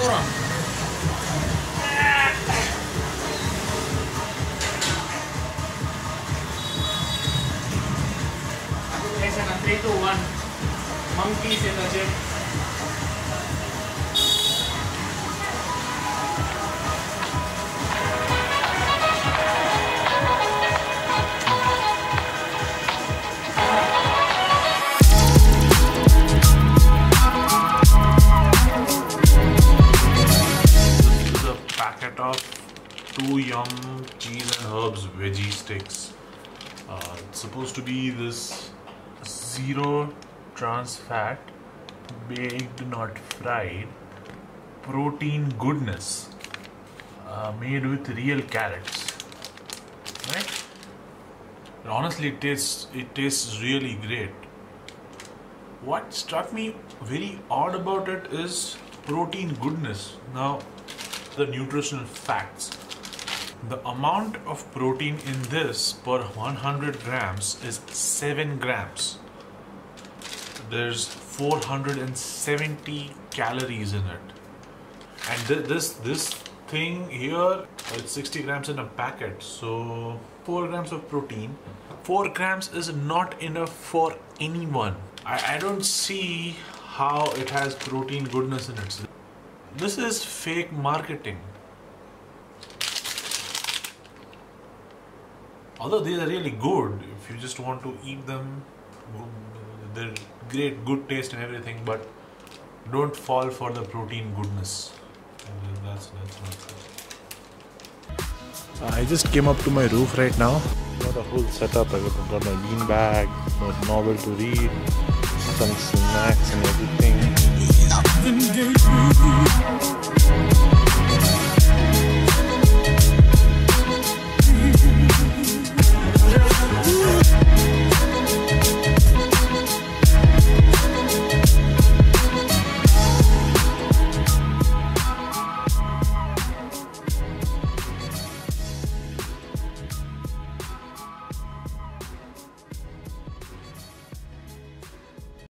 こら Aku biasa nak play tu one Monkey saya tak packet of Too Yumm cheese and herbs veggie sticks. Uh, it's supposed to be this zero trans fat, baked not fried, protein goodness, uh, made with real carrots. Right? Honestly, it tastes it tastes really great. What struck me very odd about it is protein goodness. Now, the nutritional facts. The amount of protein in this per 100 grams is 7 grams. There's 470 calories in it. And thi- this this thing here, it's 60 grams in a packet. So 4 grams of protein. 4 grams is not enough for anyone. I, I don't see how it has protein goodness in it. This is fake marketing. Although these are really good, if you just want to eat them, they're great, good taste and everything, but don't fall for the protein goodness. That's, that's not good. Uh, I just came up to my roof right now. Got a whole setup. I got, got my bean bag, my novel to read, some snacks and everything.